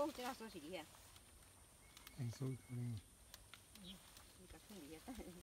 哦，这要收起底下，哎，收可能你把空底下。